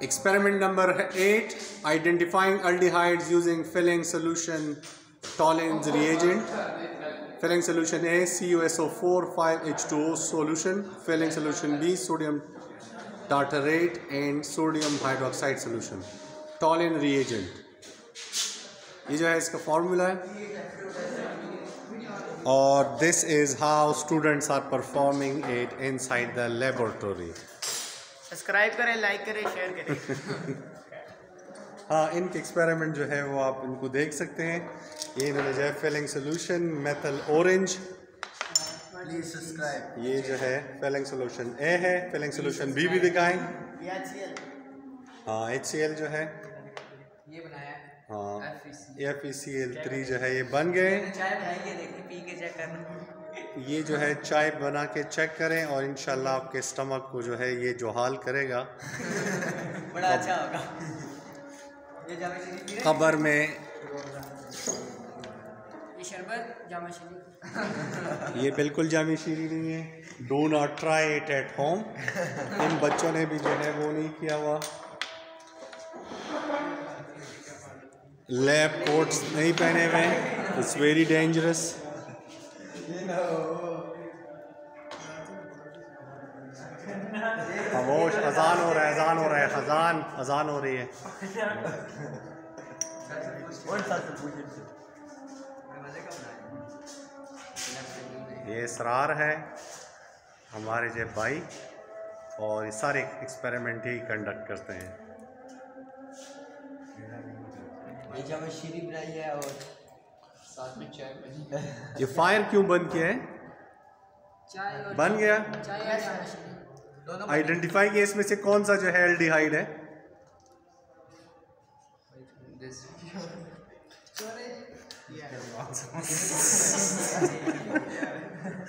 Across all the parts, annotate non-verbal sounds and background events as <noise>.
Experiment number 8 Identifying aldehydes using filling solution Tollens reagent. Filling solution A CuSO4 5H2O solution. Filling solution B sodium tartarate and sodium hydroxide solution. Tollens reagent. ये जो है इसका formula है और this is how students are performing it inside the laboratory Subscribe करें like करें share करें. <laughs> हाँ इनके एक्सपेरिमेंट जो है वो आप इनको देख सकते हैं। ये इन्होंने जो है filling solution methyl orange please subscribe ये जो है फिलिंग सोल्यूशन ए है। फिलिंग सोल्यूशन बी भी दिखाएँ। हाँ एच जो है। ये बनाया हाँ। F E C L three जो है ये बन गए। ये जो है चाय बना के चेक करें और इन आपके स्टमक को जो है ये जो हाल करेगा। <laughs> बड़ा अच्छा होगा। खबर में <laughs> ये बिल्कुल जामी शीरी नहीं है। Do not try it at home इन बच्चों ने भी जो है वो नहीं किया हुआ। लैब कोट्स नहीं पहने हुए इट्स वेरी डेंजरस खामोश, अजान हो रहा है, अजान हो रहा है, अजान अजान हो रही है। ये इसरार है, हमारे जो भाई, और ये सारे एक्सपेरिमेंट ही कंडक्ट करते हैं। ये जामा शरीफ बनाई है और साथ में चाय बनी ये फायर क्यों बंद किया है? बन गया। आइडेंटिफाई किया इसमें से कौन सा जो है एल्डिहाइड है।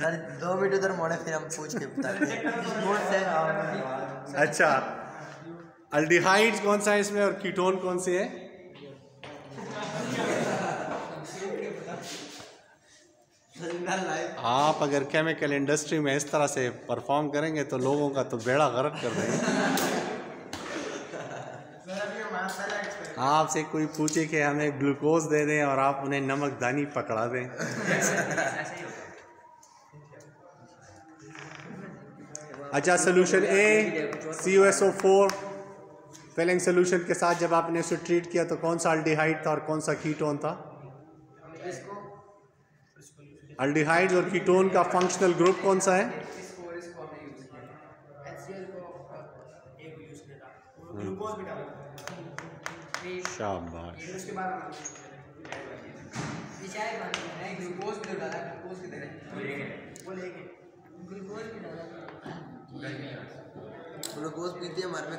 सर दो मिनट उधर मोड़े फिर हम पूछ के बताते हैं। अच्छा। अल्डिहाइड्स कौन सा है इसमें और कीटोन कौन से है? आप अगर केमिकल इंडस्ट्री में इस तरह से परफॉर्म करेंगे तो लोगों का तो बेड़ा गर्क कर देंगे। आपसे कोई पूछे कि हमें ग्लूकोज दे दें और आप उन्हें नमक दानी पकड़ा दें। अच्छा solution A C O S O four filling solution के साथ जब आपने उसे ट्रीट किया तो कौन सा अल्डिहाइड था और कौन सा कीटोन था? अल्डिहाइड और कीटोन का फंक्शनल ग्रुप कौन सा है? शाबाश। ग्लूकोज तो पीते हैं हमारे में